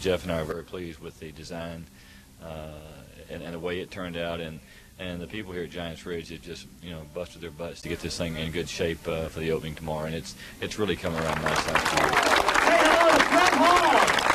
Jeff and I are very pleased with the design uh, and, and the way it turned out, and and the people here at Giants Ridge have just you know busted their butts to get this thing in good shape uh, for the opening tomorrow, and it's it's really coming around nice. Say hello to Brett Hull.